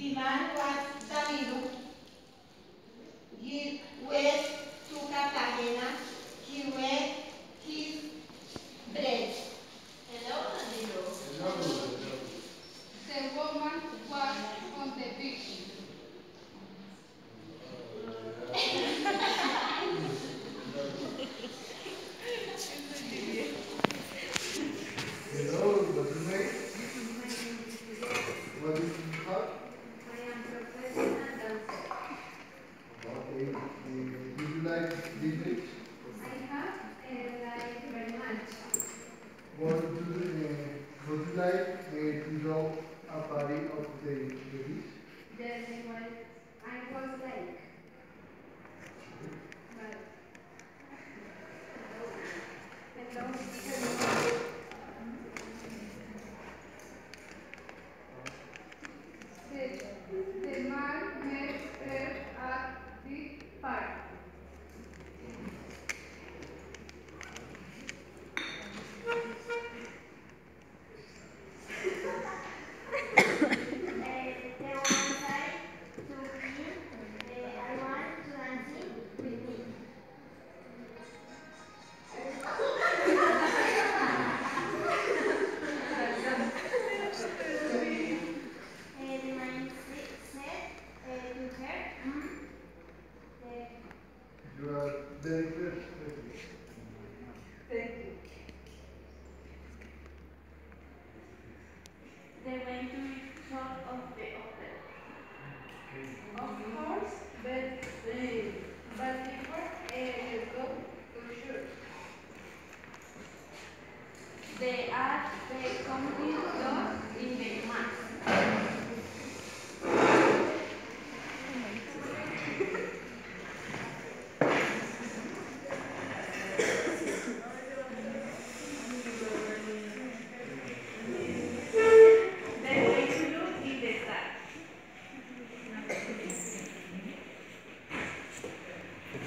Diván enjoy a body of the ladies? I was like,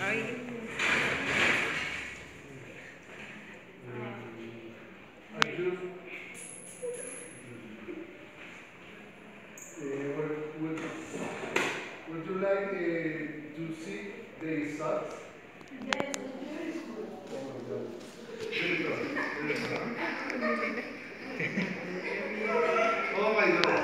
Are you? Day sucks. Yes, oh my god.